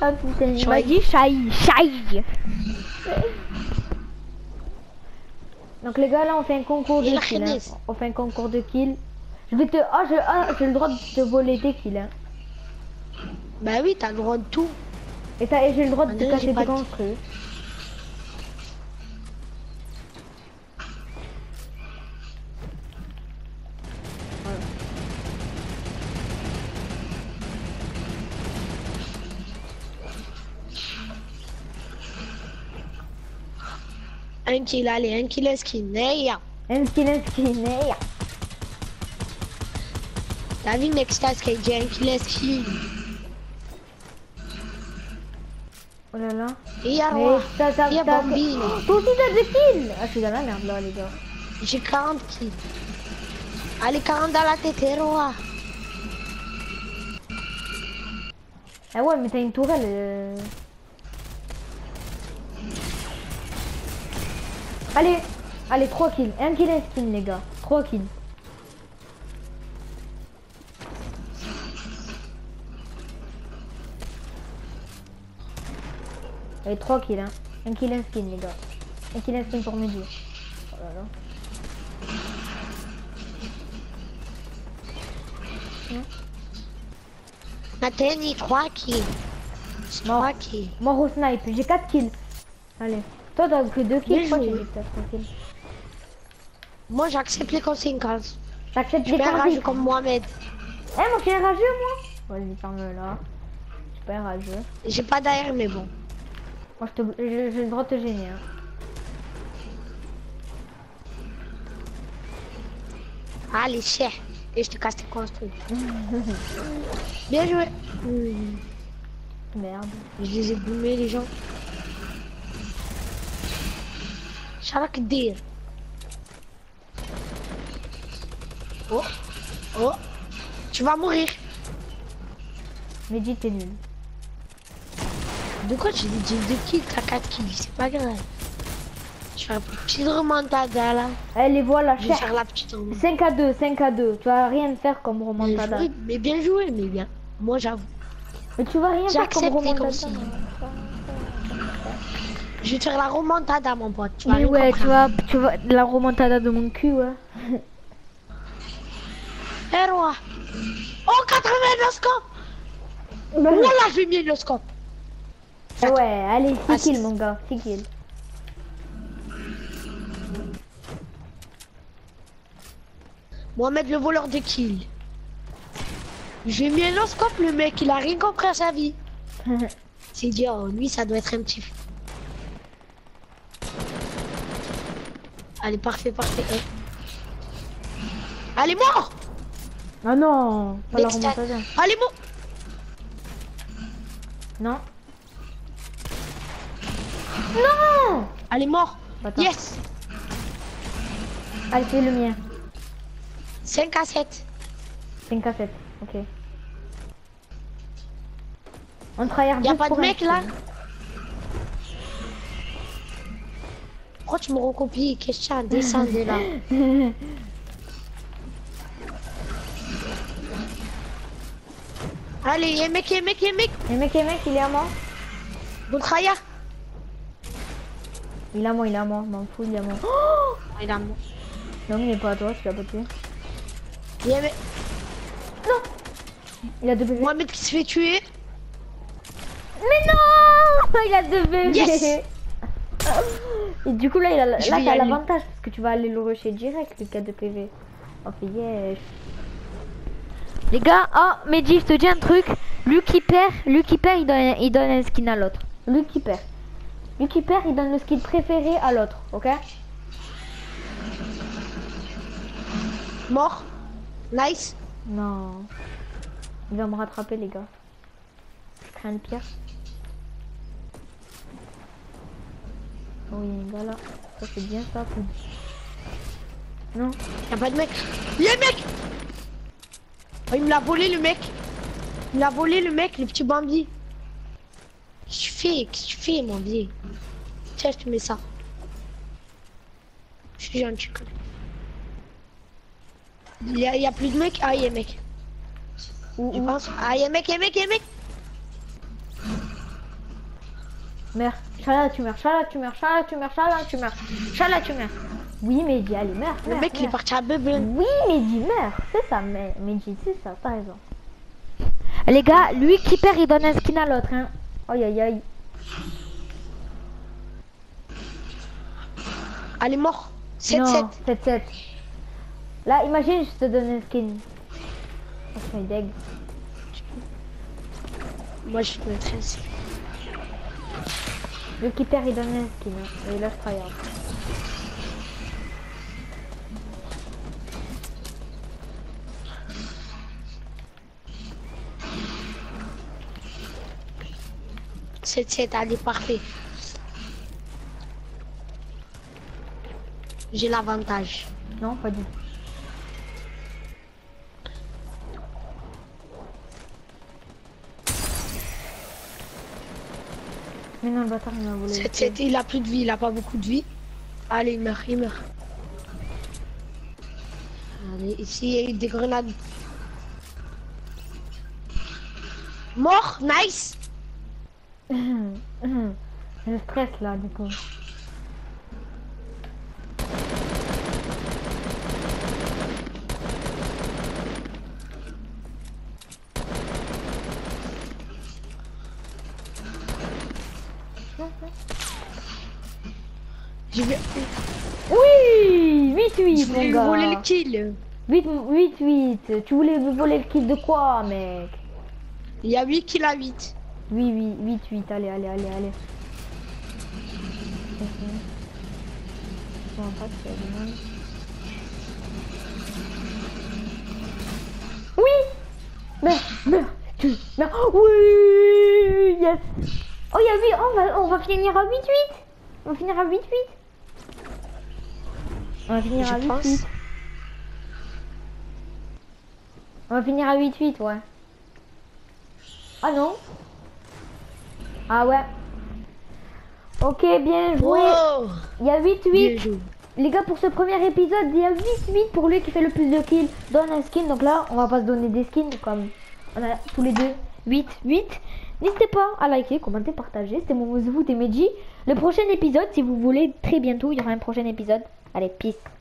Ah putain, il Chai. m'a dit chai, chai. Donc les gars, là on fait un concours de la kills. hein. On fait un concours de kills. Je vais te... Ah, je... ah, j'ai le droit de te voler tes kills. Hein. Bah oui, t'as le droit de tout. Et, t'as- et j'ai le droit de te André, casser tes construits. Un skin, hey. T'as vu Nexta ce qu'il dit un kill skin. Oh là là. Et ya, Mais roi. t'as... t'as... Il y a t'as- Bambi. Toi aussi t'as des kills Ah, je suis dans la merde là, les gars. J'ai 40 kills. Allez, 40 dans la tête, et roi. Ah ouais, mais t'as une tourelle. euh. Allez, allez, 3 kills. Un kill, un skin, les gars. 3 kills. Allez, 3 kills, hein. Un kill, un skin, les gars. Un kill, un skin pour midi. Oh là là. Nathan, 3 kills. Mort. 3 kills. Mort au snipe, j'ai 4 kills. Allez. Toi, t'as que 2 kills, que 3 kills Moi, j'accepte les conséquences. T'acceptes Je les consignes comme Mohamed. Eh, moi, je suis un rageux, moi Vas-y, ferme-le là. Je suis pas un rageux. J'ai pas d'air, mais bon. Moi, je te... je- j'ai le droit de te gêner. Hein. Allez, cher. Et je te casse tes construits. Bien joué. Merde. Je les ai boumés, les gens. Shalak dire. Oh. Oh. Tu vas mourir. Mais dis, t'es nul. De quoi tu dis 2 kills, t'as 4 kills, c'est pas grave. Je fais une petite remontada là. Eh, les voilà, Je vais faire la petite remontada. 5 à 2, 5 à 2. Tu vas rien faire comme remontada. joué, mais bien joué, mais bien. Moi j'avoue. Mais tu vas rien faire comme remontada. Je vais te faire la remontada, mon pote. Tu vas Mais rien ouais, tu vois, tu vois, la remontada de mon cul, ouais. Eh roi. Oh 80 le scope. Voilà, j'ai mis le scope. Eh ouais, allez, 6 Ah, c'est- mon gars, 6 kills. Mohamed le voleur de kills. J'ai mis un scope, le mec, il a rien compris à sa vie. C'est dit, oh, lui, ça doit être un petit. Allez, parfait, parfait. eh. Allez, mort ah non, pas la remontada. Allez, mort Non. Non Allez, mort Attends. Yes Allez, c'est le mien. 5 à 7. 5 à 7, ok. On tryhard Y'a pas de mec, là Pourquoi tu me recopies Question, descendez là. Allez, y'a un mec, y'a un mec, y'a un mec Et mec, et mec, il est à moi. Bon tryhard Il est à moi, il est à moi. M'en fous, il est à moi. Oh Il a moi. non, il est pas à toi, tu l'as pas tué. Y'a un mec. Il a deux bébés. Mohamed qui se fait tuer. Mais non Il a deux bébés. Yes Et du coup, là, il a, là t'as l'avantage parce que tu vas aller le rusher direct, le cas de PV. Oh, yes. Les gars, oh, Mehdi, je te dis un truc. Lui qui perd, lui qui perd, il donne, il donne un skin à l'autre. Lui qui perd. Lui qui perd, il donne le skin préféré à l'autre, ok? Mort. Nice. Non. Il va me rattraper, les gars. Je crains le pire. Oh, il y a un gars là. Ça, c'est bien ça. Non. Y'a pas de mec. Y'a un mec Oh, il me l'a volé le mec. Il m'a volé le mec, le petit Bambi. Qu'est-ce que tu fais? Qu'est-ce que tu fais, mon vieil? Tiens, je te mets ça. Je suis gentil. Il y, a, y a plus de mecs? Ah, il y a un mec. Où pense. Ah, il y a un mec, il y a un mec, il y a un mec. Meurs. Chala, tu meurs. Chala, tu meurs. Chala, tu meurs. Chala, tu meurs. Chala, tu meurs. Oui, Mehdi, allez, meurs. Le mec, il est parti à bubble. Oui, Mehdi, meurs. C'est ça, mais Mehdi, c'est ça, t'as raison. Les gars, lui qui perd, il donne un skin à l'autre. Hein. Aïe, aïe, aïe. Allez, mort. 7-7. Non, 7-7. Là, imagine, je te donne un skin. Je suis deg. Moi, je suis maîtresse. Le qui perd, il donne un skin. Hein. Et là, je tryhard. Sept, sept, allez, parfait. J'ai l'avantage. Non, pas du tout. Mais non, le bâtard, il m'a volé. le 7, kill. 7, il a plus de vie, il a pas beaucoup de vie. Allez, il meurt, il meurt. Allez, ici, il y a eu des grenades. Mort, nice. Je stresse là, du coup. J'ai vu. Oui 8-8, Je mon gars. voler le kill. 8-8. Tu voulais me voler le kill de quoi, mec? Il y a 8 kills à 8. Oui, oui, 8, 8, allez, allez, allez, allez. Oui meurs, tu meurs. Oui Yes Oh, il y a 8, on va, on va finir à 8, 8 On va finir à 8, 8 On va finir Je à 8, pense. 8 On va finir à 8, 8, ouais. Ah non? Ah ouais. Ok, bien joué. Wow. Il y a 8-8. Bien joué. Les gars, pour ce premier épisode, il y a 8-8 pour lui qui fait le plus de kills. Donne un skin. Donc là, on va pas se donner des skins comme on a tous les deux 8-8. N'hésitez pas à liker, commenter, partager. C'était mon vous et Meji. Le prochain épisode, si vous voulez, très bientôt, il y aura un prochain épisode. Allez, peace.